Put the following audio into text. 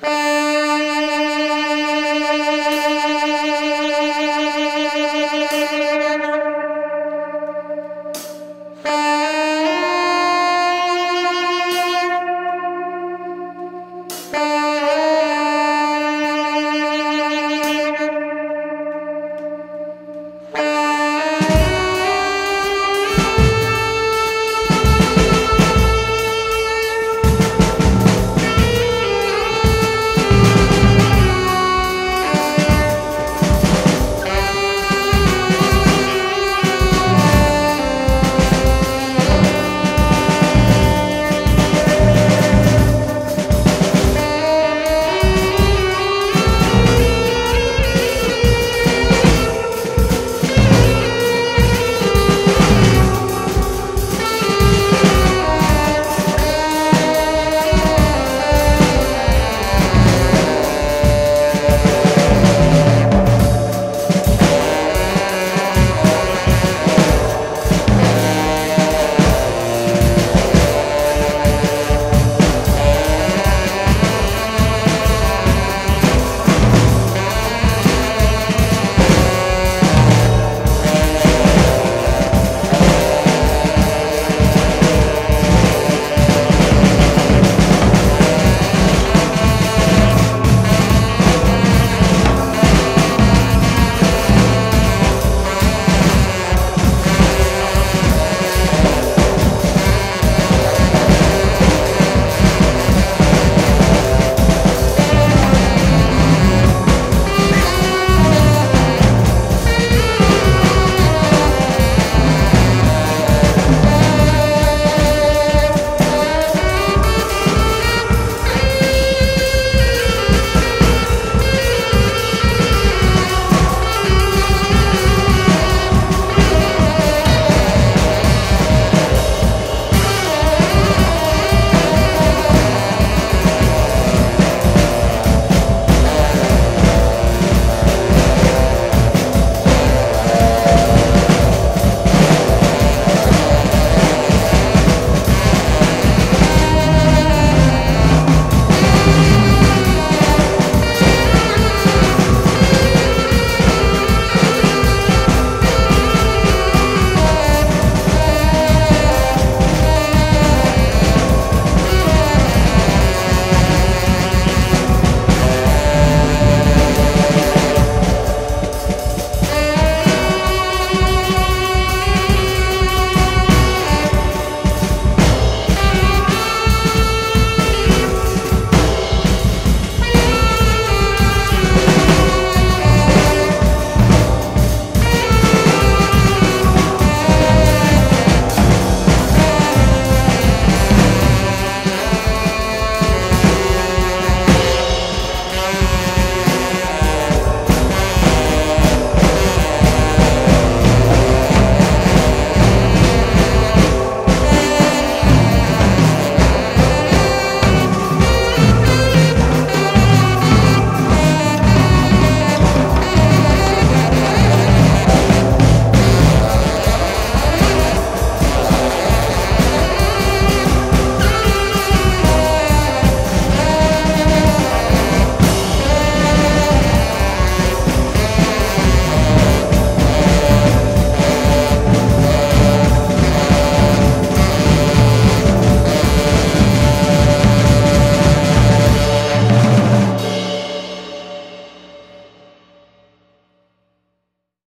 Bye.